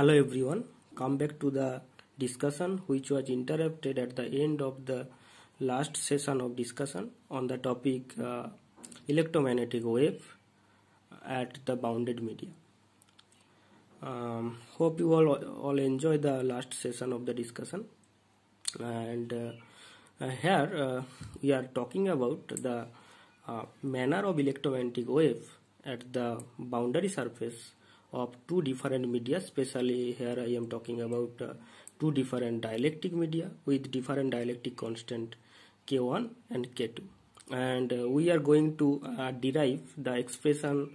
Hello everyone, come back to the discussion which was interrupted at the end of the last session of discussion on the topic uh, electromagnetic wave at the bounded media. Um, hope you all all enjoy the last session of the discussion and uh, uh, here uh, we are talking about the uh, manner of electromagnetic wave at the boundary surface of two different media especially here I am talking about uh, two different dielectric media with different dielectric constant K1 and K2 and uh, we are going to uh, derive the expression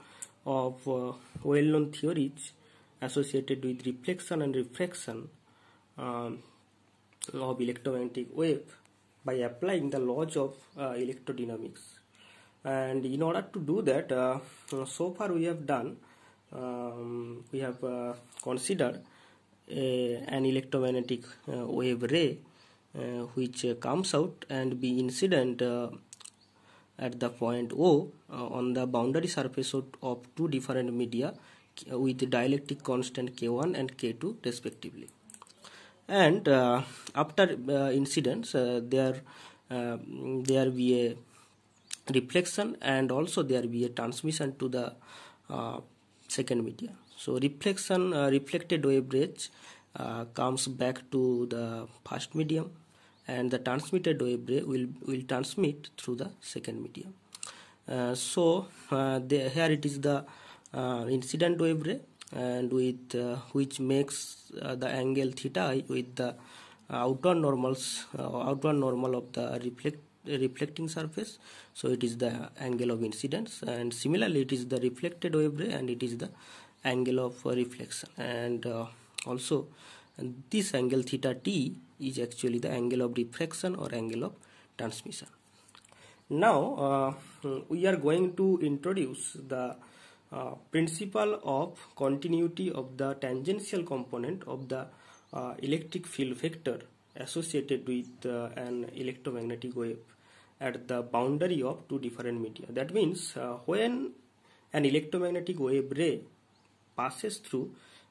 of uh, well-known theories associated with reflection and refraction um, of electromagnetic wave by applying the laws of uh, electrodynamics. And in order to do that uh, so far we have done um, we have uh, considered a, an electromagnetic uh, wave ray uh, which uh, comes out and be incident uh, at the point O on the boundary surface of, two different media with dielectric constant K1 and K2 respectively. And after incidence there there be a reflection and also there be a transmission to the uh, second media. So reflection uh, reflected wave rays uh, comes back to the first medium and the transmitted wave will will transmit through the second medium. Uh, so uh, the, here it is the uh, incident wave ray and with which makes the angle theta with the outward normals outward normal of the reflect reflecting surface. So it is the angle of incidence and similarly it is the reflected wave ray and it is the angle of reflection. And uh, also and this angle theta t is actually the angle of refraction or angle of transmission. Now uh, we are going to introduce the uh, principle of continuity of the tangential component of the uh, electric field vector associated with uh, an electromagnetic wave at the boundary of two different media. That means uh, when an electromagnetic wave ray passes through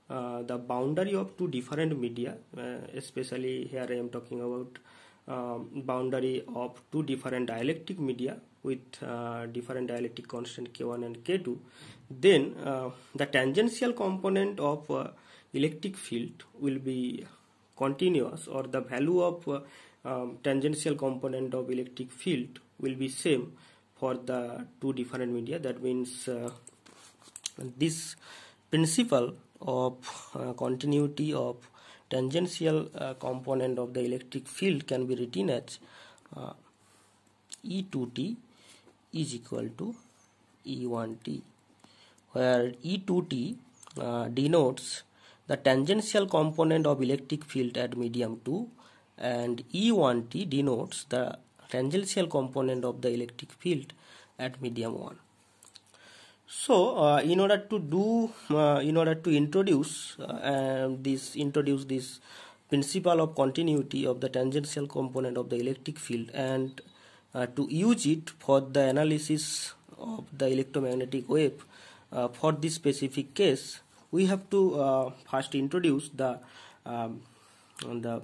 uh, the boundary of two different media, uh, especially here I am talking about um, boundary of two different dielectric media with uh, different dielectric constant K1 and K2, then uh, the tangential component of uh, electric field will be continuous or the value of um, tangential component of electric field will be same for the two different media. That means uh, this principle of uh, continuity of tangential uh, component of the electric field can be written as uh, E2t is equal to E1t where E2t uh, denotes the tangential component of electric field at medium 2 and E1t denotes the tangential component of the electric field at medium 1 so uh, in order to do uh, in order to introduce uh, this introduce this principle of continuity of the tangential component of the electric field and uh, to use it for the analysis of the electromagnetic wave uh, for this specific case we have to uh, first introduce the um, the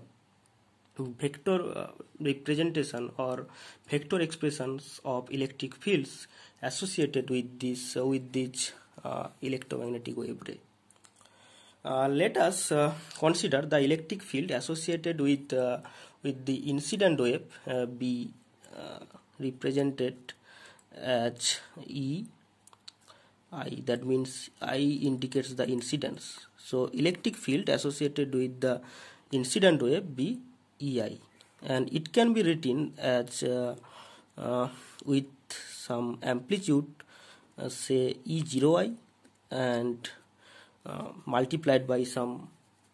vector uh, representation or vector expressions of electric fields associated with this uh, with this uh, electromagnetic wave ray. Uh, let us uh, consider the electric field associated with uh, with the incident wave be represented as E I that means I indicates the incidence so electric field associated with the incident wave be EI and it can be written as uh, uh, with some amplitude uh, say E0i and uh, multiplied by some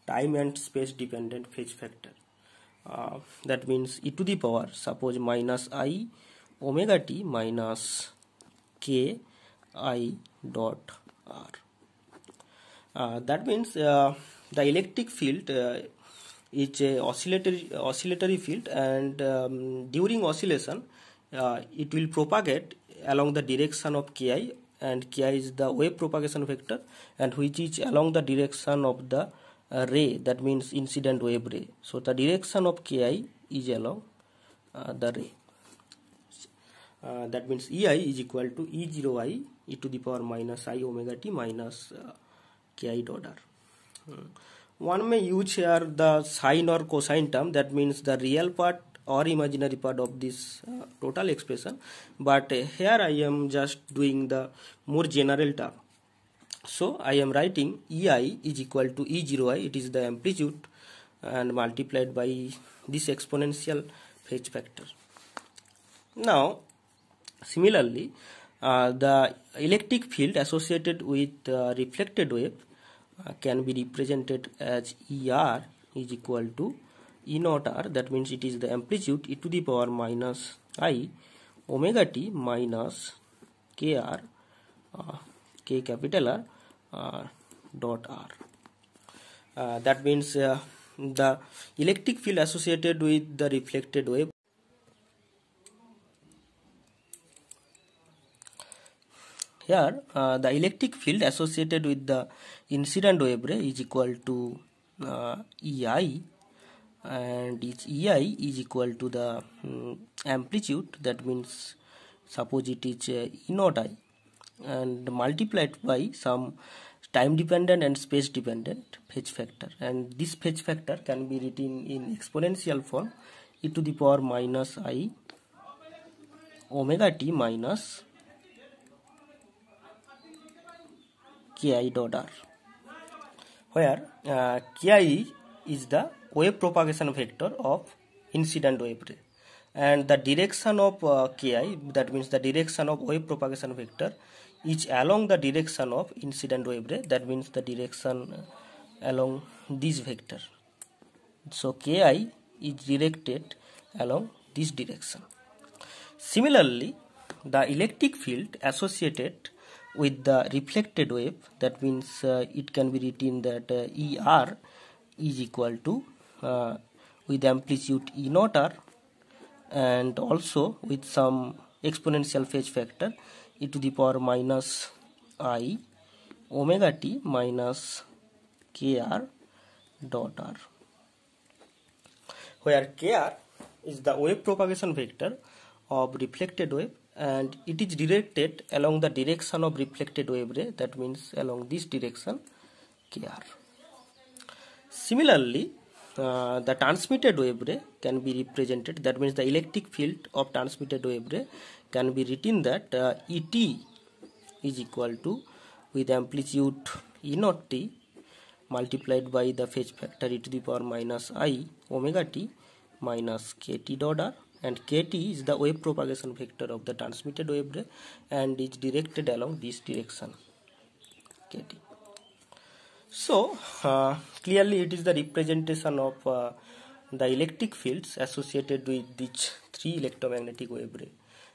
time and space dependent phase factor. Uh, that means e to the power suppose minus i omega t minus k i dot r. Uh, that means the electric field is a oscillatory oscillatory field and um, during oscillation uh, it will propagate along the direction of ki and ki is the wave propagation vector and which is along the direction of the uh, ray that means incident wave ray. So the direction of ki is along uh, the ray. Uh, that means ei is equal to e0i e to the power minus i omega t minus uh, ki dot r. Hmm. One may use here the sine or cosine term that means the real part or imaginary part of this uh, total expression. But uh, here I am just doing the more general term. So I am writing ei is equal to e0i it is the amplitude and multiplied by this exponential phase factor. Now similarly uh, the electric field associated with uh, reflected wave uh, can be represented as er is equal to e naught r. That means it is the amplitude e to the power minus i omega t minus kr uh, k capital R uh, dot r. Uh, that means uh, the electric field associated with the reflected wave here uh, the electric field associated with the incident wave ray is equal to uh, ei and its ei is equal to the um, amplitude. That means suppose it is uh, e naught i and multiplied by some time dependent and space dependent phase factor. And this phase factor can be written in exponential form e to the power minus i omega t minus ki dot r where uh, ki is the wave propagation vector of incident wave ray and the direction of uh, ki that means the direction of wave propagation vector is along the direction of incident wave ray that means the direction uh, along this vector so ki is directed along this direction similarly the electric field associated with the reflected wave that means uh, it can be written that uh, er is equal to uh, with amplitude E naught r and also with some exponential phase factor e to the power minus i omega t minus kr dot r. Where kr is the wave propagation vector of reflected wave and it is directed along the direction of reflected wave ray that means along this direction kr similarly uh, the transmitted wave ray can be represented that means the electric field of transmitted wave ray can be written that uh, Et is equal to with amplitude E naught t multiplied by the phase factor e to the power minus i omega t minus kt dot r and kt is the wave propagation vector of the transmitted wave ray and is directed along this direction. Kt so uh, clearly it is the representation of uh, the electric fields associated with these three electromagnetic wave ray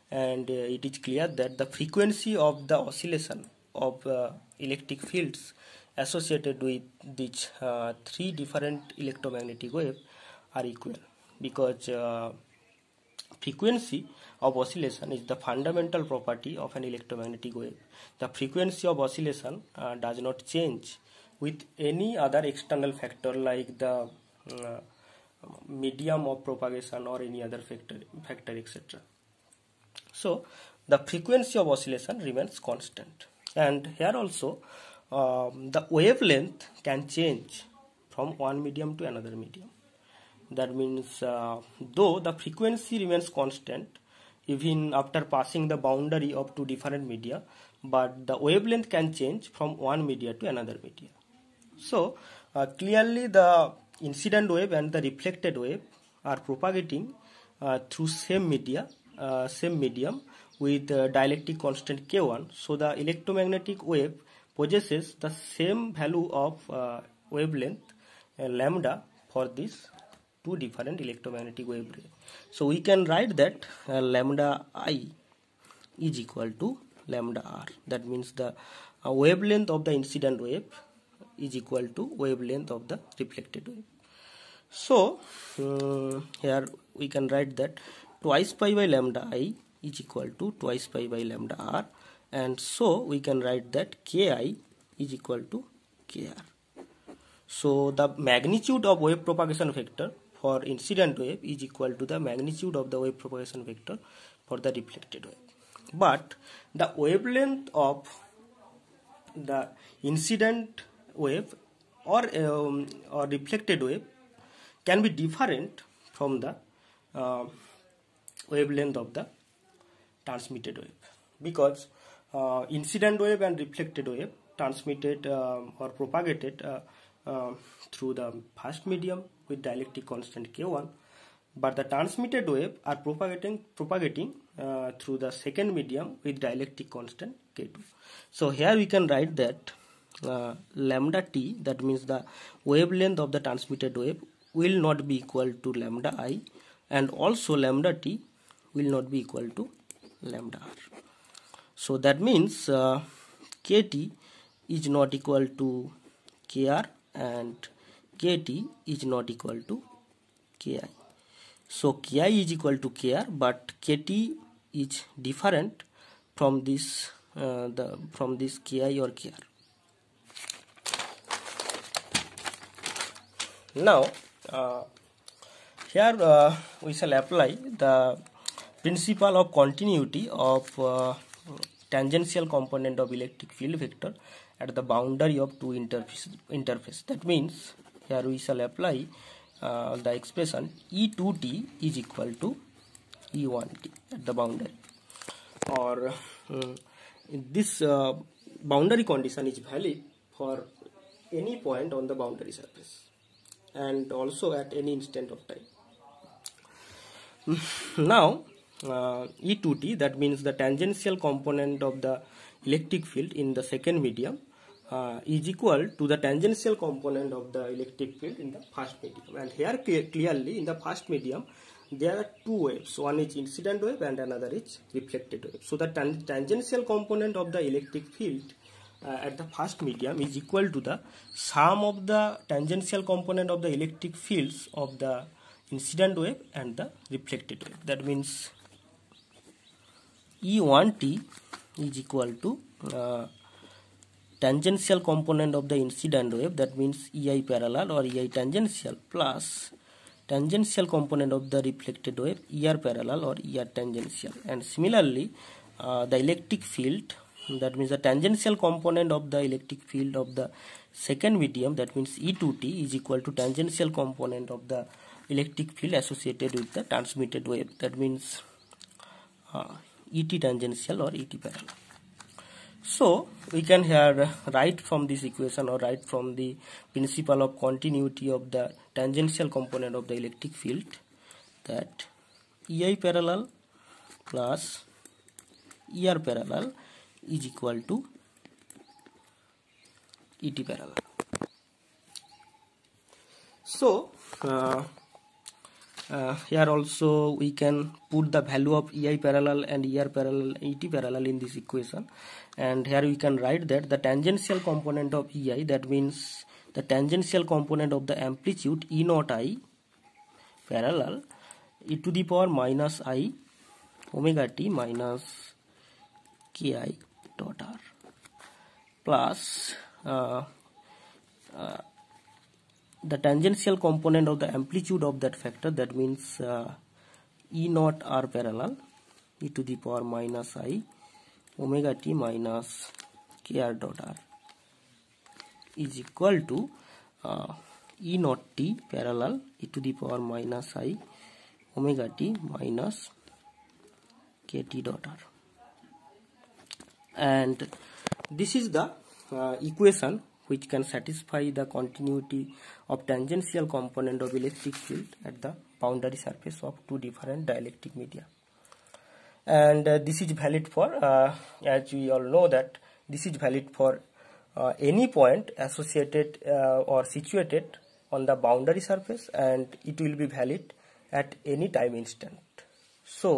and uh, it is clear that the frequency of the oscillation of uh, electric fields associated with these uh, three different electromagnetic wave are equal because uh, frequency of oscillation is the fundamental property of an electromagnetic wave. The frequency of oscillation does not change with any other external factor like the uh, medium of propagation or any other factor factor etc so the frequency of oscillation remains constant. And here also um, the wavelength can change from one medium to another medium that means uh, though the frequency remains constant even after passing the boundary of two different media but the wavelength can change from one media to another media so uh, clearly the incident wave and the reflected wave are propagating uh, through same media, uh, same medium with dielectric constant k1. So the electromagnetic wave possesses the same value of wavelength lambda for these two different electromagnetic wave. So we can write that uh, lambda i is equal to lambda r. That means the uh, wavelength of the incident wave is equal to wavelength of the reflected wave so um, here we can write that twice pi by lambda i is equal to twice pi by lambda r and so we can write that ki is equal to kr So the magnitude of wave propagation vector for incident wave is equal to the magnitude of the wave propagation vector for the reflected wave. But the wavelength of the incident wave or, um, or reflected wave can be different from the uh, wavelength of the transmitted wave because uh, incident wave and reflected wave transmitted uh, or propagated uh, through the first medium with dielectric constant k1 but the transmitted wave are propagating propagating uh, through the second medium with dielectric constant k2 so here we can write that uh, lambda t that means the wavelength of the transmitted wave will not be equal to lambda i and also lambda t will not be equal to lambda r. So that means uh, kt is not equal to kr and kt is not equal to ki. So ki is equal to kr but kt is different from this uh, the from this ki or kr. Now uh, here uh, we shall apply the principle of continuity of uh, tangential component of electric field vector at the boundary of two interface, interface. That means here we shall apply uh, the expression E2t is equal to E1t at the boundary or uh, this uh, boundary condition is valid for any point on the boundary surface and also at any instant of time. now E2t that means the tangential component of the electric field in the second medium uh, is equal to the tangential component of the electric field in the first medium. And here clearly in the first medium there are two waves. One is incident wave and another is reflected wave. So the tan tangential component of the electric field uh, at the first medium is equal to the sum of the tangential component of the electric fields of the incident wave and the reflected wave. That means E1t is equal to uh, tangential component of the incident wave. That means EI parallel or EI tangential plus tangential component of the reflected wave ER parallel or ER tangential. And similarly uh, the electric field that means the tangential component of the electric field of the second medium that means E2t is equal to tangential component of the electric field associated with the transmitted wave. That means uh, ET tangential or ET parallel so we can here write from this equation or write from the principle of continuity of the tangential component of the electric field that EI parallel plus ER parallel is equal to ET parallel. So uh, uh, here also we can put the value of EI parallel and ER parallel ET parallel in this equation. And here we can write that the tangential component of EI that means the tangential component of the amplitude E naught I parallel e to the power minus I omega t minus ki dot r plus uh, uh, the tangential component of the amplitude of that factor that means uh, e naught r parallel e to the power minus i omega t minus kr dot r is equal to uh, e naught t parallel e to the power minus i omega t minus kt dot r. And this is the uh, equation which can satisfy the continuity of tangential component of electric field at the boundary surface of two different dielectric media. And uh, this is valid for uh, as we all know that this is valid for uh, any point associated uh, or situated on the boundary surface and it will be valid at any time instant. So